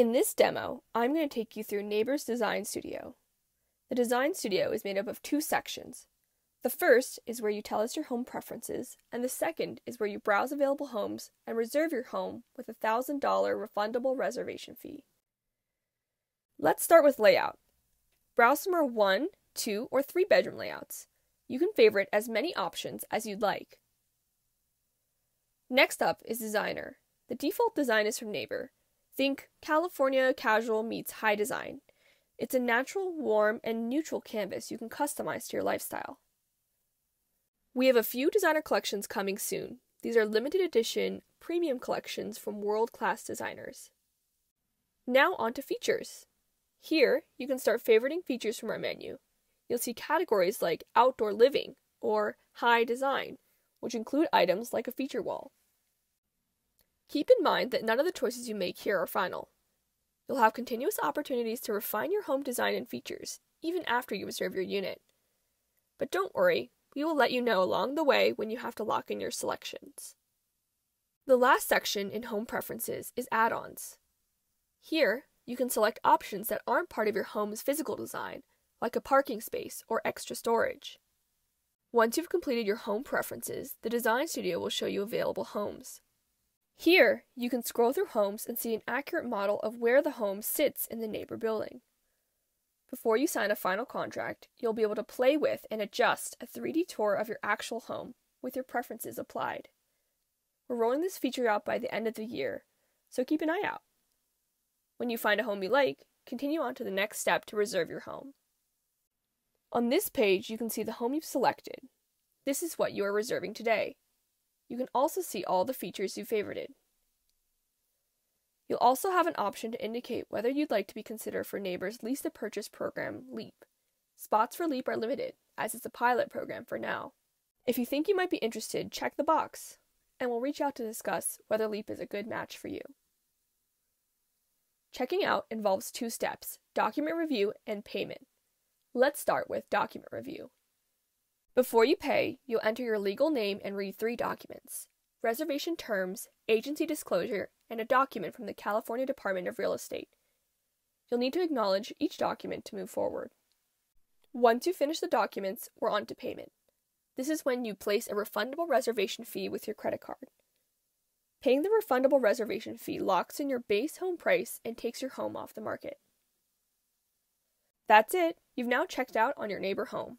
In this demo, I'm going to take you through Nabr's Design Studio. The Design Studio is made up of two sections. The first is where you tell us your home preferences, and the second is where you browse available homes and reserve your home with a $1,000 refundable reservation fee. Let's start with layout. Browse some more one, two, or three bedroom layouts. You can favorite as many options as you'd like. Next up is Designer. The default design is from Nabr. Think California casual meets high design. It's a natural, warm, and neutral canvas you can customize to your lifestyle. We have a few designer collections coming soon. These are limited edition, premium collections from world class designers. Now, on to features. Here, you can start favoriting features from our menu. You'll see categories like outdoor living or high design, which include items like a feature wall. Keep in mind that none of the choices you make here are final. You'll have continuous opportunities to refine your home design and features, even after you reserve your unit. But don't worry, we will let you know along the way when you have to lock in your selections. The last section in Home Preferences is Add ons. Here, you can select options that aren't part of your home's physical design, like a parking space or extra storage. Once you've completed your home preferences, the Design Studio will show you available homes. Here, you can scroll through homes and see an accurate model of where the home sits in the Nabr building. Before you sign a final contract, you'll be able to play with and adjust a 3D tour of your actual home with your preferences applied. We're rolling this feature out by the end of the year, so keep an eye out. When you find a home you like, continue on to the next step to reserve your home. On this page, you can see the home you've selected. This is what you are reserving today. You can also see all the features you favorited. You'll also have an option to indicate whether you'd like to be considered for Nabr's Lease to Purchase program, LEAP. Spots for LEAP are limited, as it's a pilot program for now. If you think you might be interested, check the box, and we'll reach out to discuss whether LEAP is a good match for you. Checking out involves two steps document review and payment. Let's start with document review. Before you pay, you'll enter your legal name and read three documents reservation terms, agency disclosure, and a document from the California Department of Real Estate. You'll need to acknowledge each document to move forward. Once you finish the documents, we're on to payment. This is when you place a refundable reservation fee with your credit card. Paying the refundable reservation fee locks in your base home price and takes your home off the market. That's it. You've now checked out on your Nabr home.